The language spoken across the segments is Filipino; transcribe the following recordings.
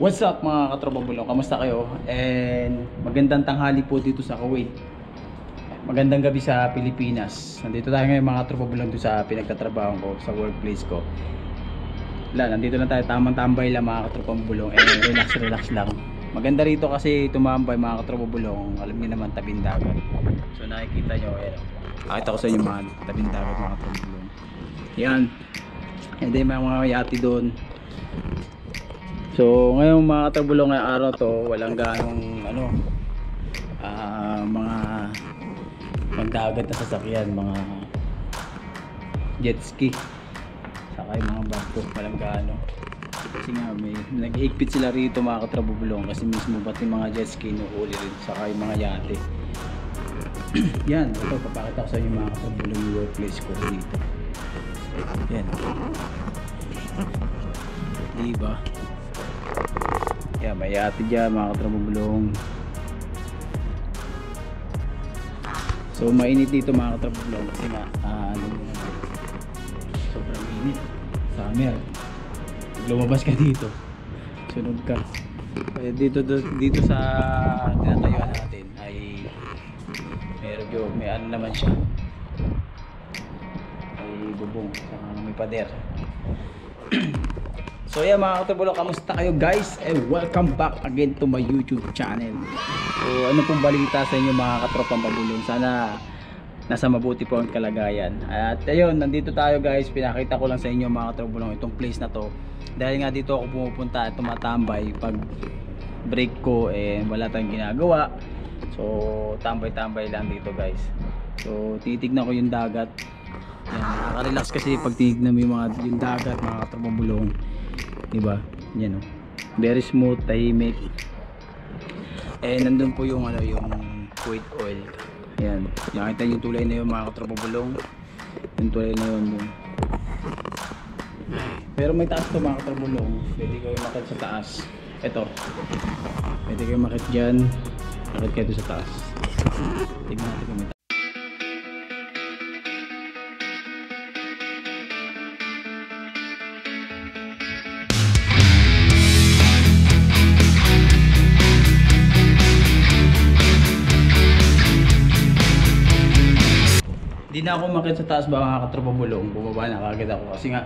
What's up mga katropa bulong? Kamusta kayo? And magandang tanghali po dito sa Kuwait. Magandang gabi sa Pilipinas. Nandito tayo ngayon mga katropa bulong dito sa pinagtatrabaho ko, sa workplace ko. Wala, nandito lang tayo tamang tambay lang mga katropa bulong. And relax relax lang. Maganda rito kasi tumambay mga katropa bulong. Alam niyo naman tabing dagat. So nakikita nyo, ayan. Nakita ko sa inyo mga tabing dagat mga katropa bulong. Yan. And then may mga yati doon. So, ngayon mga katabulong ngayong araw to, walang ganong ano ah mga magdagat na sasakyan, mga jet ski. Saka yung mga barko, walang gaano. Kasi nga may naghihigpit sila rito mga katrabulong kasi mismo pati mga jet ski nuhuli rin saka yung mga yate. Yan, ito papakita ko sa inyo mga katrabulong yung workplace ko dito. Yan. Diba? Yeah, may ate dyan mga katrabulong. So mainit dito mga katrabulong kasi ah, ano yun, sobrang init. Summer. Lumabas ka dito, sunod ka. Kaya dito dito sa tinatayuan natin ay medyo may ano naman siya. May bubong saka may pader. So yeah mga katrabulong, kamusta kayo guys? And welcome back again to my YouTube channel. So ano pong balita sa inyo mga katropang pabulong? Sana nasa mabuti po ang kalagayan. At ayun, nandito tayo guys. Pinakita ko lang sa inyo mga katrobulong itong place na to. Dahil nga dito ako pumupunta at tumatambay pag break ko eh wala tayong ginagawa. So tambay-tambay lang dito guys. So titignan ko yung dagat. Yan, nakaka-relax kasi pag tinignan mo yung mga yung dagat, mga katrobang bulong. Diba? Yan oh. Very smooth, tahimik. Eh nandun po yung ano yung Kuwait oil. Yan. Nakita yung tulay na yun mga katropa bulong. Yung tulay na yun yun. Pero may taas to mga katropa bulong. Pwede kayo makit sa taas. Ito. Pwede kayo makit dyan. Makit kayo sa taas. Tignan natin kung taas. Di na ako makit sa taas ba mga katropa bulong. Bumaba na kagad ako kasi nga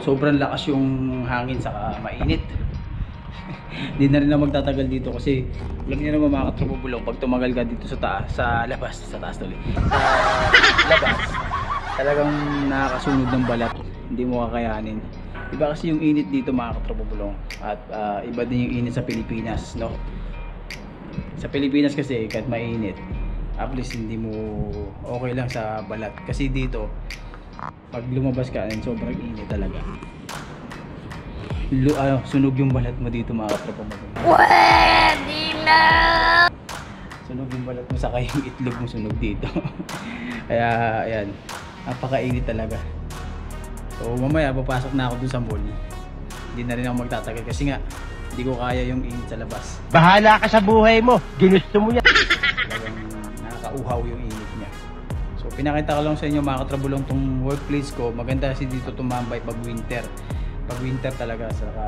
sobrang lakas yung hangin saka mainit. Di na rin ako magtatagal dito kasi alam niyo naman mga katropa bulong pag tumagal ka dito sa taas, sa labas, sa taas tuloy. Sa labas, talagang nakakasunod ng balat. Hindi mo kakayanin. Iba kasi yung init dito mga katropa bulong at ah, iba din yung init sa Pilipinas, no? Sa Pilipinas kasi kahit mainit, at least hindi mo okay lang sa balat. Kasi dito pag lumabas ka and sobrang init talaga. Lu ano, sunog yung balat mo dito mga katropa mo. Pwede na! sunog yung balat mo saka yung itlog mo sunog dito. Kaya ayan napakainit talaga. So mamaya papasok na ako dun sa mall. Hindi na rin ako magtatagal kasi nga hindi ko kaya yung init sa labas. Bahala ka sa buhay mo. Ginusto mo yan. Nakakauhaw yung init niya. So pinakita ko lang sa inyo mga katrabulong tong workplace ko. Maganda kasi dito tumambay pag winter. Pag winter talaga saka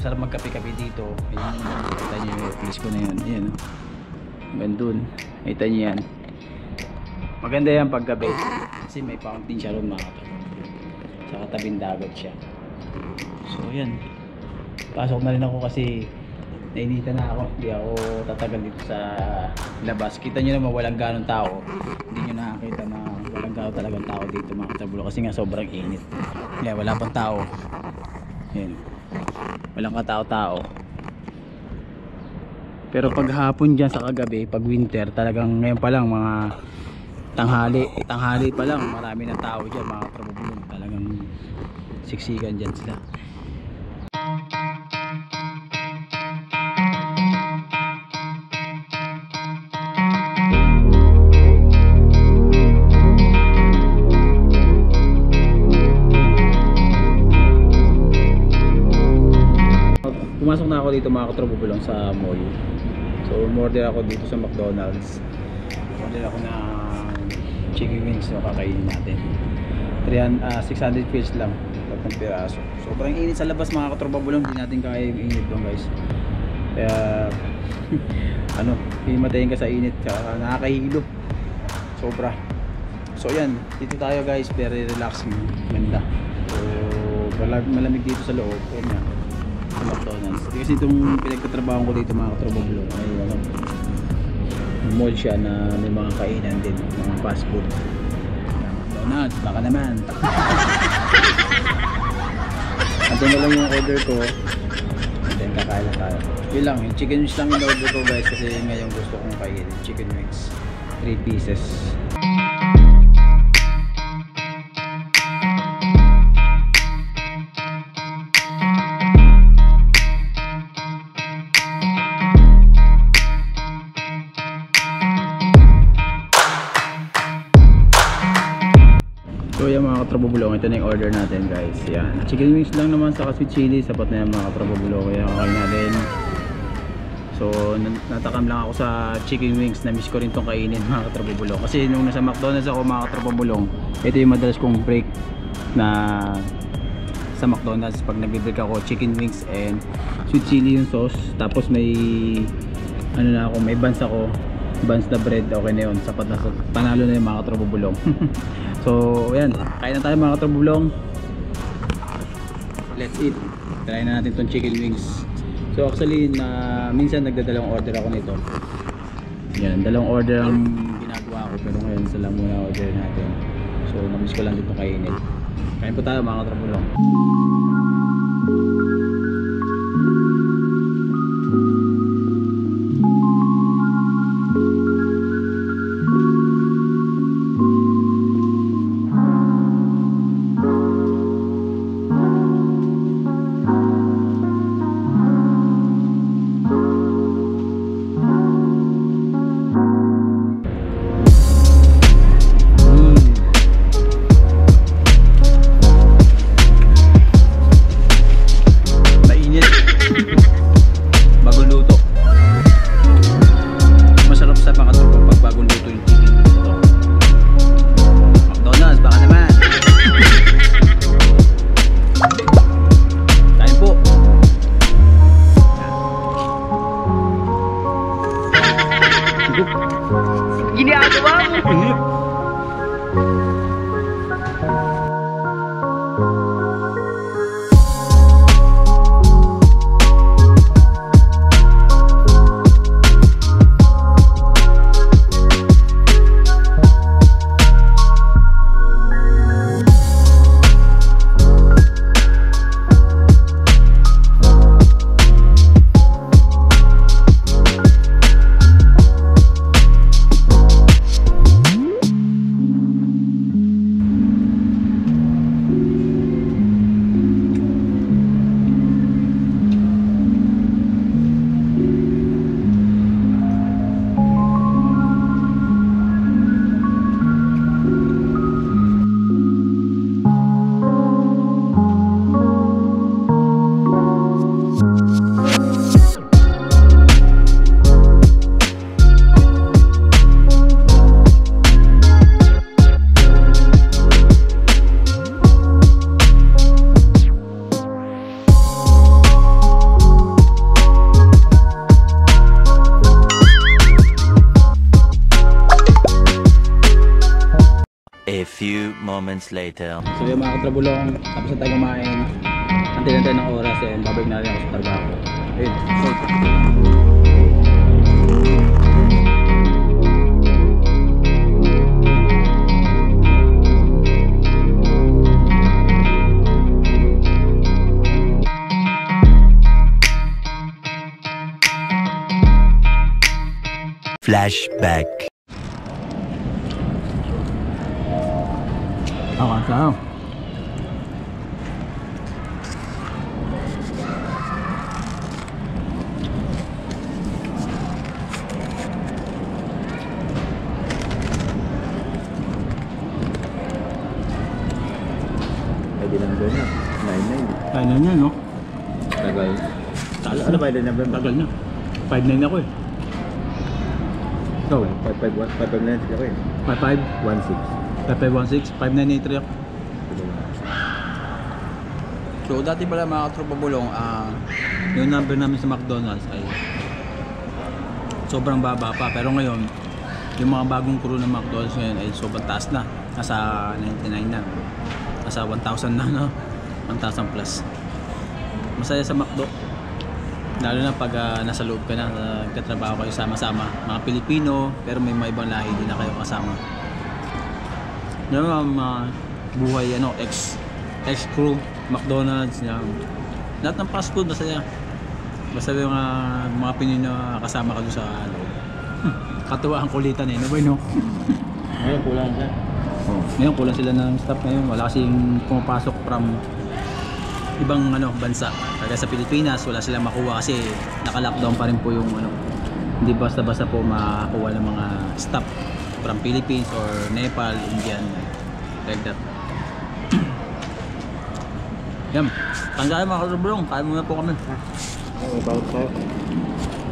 sarap magkape-kape dito. Ayun, kita niyo yung workplace ko na yun. Ayan o. Hanggang dun. Kita niyo yan. Maganda yan pag gabi. Kasi may fountain siya ron mga katrabulong. Saka tabing dagat siya. So yan. Pasok na rin ako kasi nainita na ako. Hindi ako tatagal dito sa labas. Kita nyo naman walang ganong tao. Hindi nyo nakakita na walang ganon talagang tao dito mga katrabulo. Kasi nga sobrang init. Kaya wala pang tao. Yan. Walang katao-tao. Pero pag hapon dyan sa kagabi, pag winter, talagang ngayon pa lang mga tanghali. Tanghali pa lang, marami na tao dyan mga katrabulo. Talagang siksikan dyan sila. Ako dito mga katrobulong sa mall. So umorder ako dito sa McDonald's. Order ako ng chicken wings na kakainin natin. 300, ah, 600 pesos lang. Na piraso. Sobrang init sa labas mga katropa bulong, hindi natin kaya yung init doon guys. Kaya ano, himatayin ka sa init, kaya nakakahilo. Sobra. So yan, dito tayo guys, very relaxing, ganda. So malamig dito sa loob, yan nga. Sa McDonald's. Kasi itong pinagtatrabaho ko dito mga katropa bulong, ay ano, mall siya na may mga kainan din, mga fast food. McDonald's, baka naman. Ito na lang yung order ko. And then kakain tayo. Yun lang, yung chicken wings lang yung order ko guys kasi ngayon gusto kong kainin. Chicken wings. 3 pieces. So yan mga katrabubulong, ito na yung order natin guys. Yan. Chicken wings lang naman sa sweet chili, sapat na yan mga katrabubulong. Kaya kakain natin. So natakam lang ako sa chicken wings, na miss ko rin tong kainin mga katrabubulong. Kasi nung nasa McDonald's ako mga katrabubulong, ito yung madalas kong break na sa McDonald's pag nag-break ako chicken wings and sweet chili yung sauce tapos may ano na ako may buns ako buns na bread okay na yun sapat na panalo na yung mga katrabubulong So, ayan. Kain na tayo mga katrabulong. Let's eat. Try na natin tong chicken wings. So, actually, na minsan nagdadalawang order ako nito. Yan, dalawang order ang ginagawa ko. Pero ngayon, isa lang muna order natin. So, namiss ko lang dito kainin. Kain po tayo mga katrabulong. Ginagawa mo! Inip. A moments later. So yung mga katrabulong, tapos na tayo kumain. Antay na ng oras eh. Babalik na rin ako sa trabaho. Ayun. So, Flashback. Ako sa Pwede lang doon na. 9-9. Kaya na niya, no? Tagal. Tagal Ano ba yun na? Tagal na. 5'9 ako eh. Ikaw eh. 5-5-1. 5-5 ako eh. 5'5", 1-6. 5'5", 1'6", 5'9", 8'3 ako. So dati pala mga katropa bulong, ah, yung number namin sa McDonald's ay sobrang baba pa. Pero ngayon, yung mga bagong crew ng McDonald's ngayon ay sobrang taas na. Nasa 99 na. Nasa 1,000 na, no? 1,000 plus. Masaya sa McDo. Lalo na pag ah, nasa loob ka na, uh, katrabaho kayo sama-sama. Mga Pilipino, pero may mga ibang lahi din na kayo kasama. Yung mga, mga buhay, ano, ex, ex-crew, McDonald's, yan. Lahat ng fast food, masaya. Basta yung ah, mga Pinoy na kasama ka doon sa loob. Katuwa ang kulitan eh, no boy, no? Ngayon, kulang siya. Oh. Ngayon kulang sila ng staff ngayon. Wala kasing pumapasok from ibang ano bansa. Kaya sa Pilipinas wala silang makuha kasi naka-lockdown pa rin po yung ano. Hindi basta-basta po makakuha ng mga staff from Philippines or Nepal, Indian like that. Yan. Tanggalin mga karubrong. Kain muna po kami. Bakit tayo?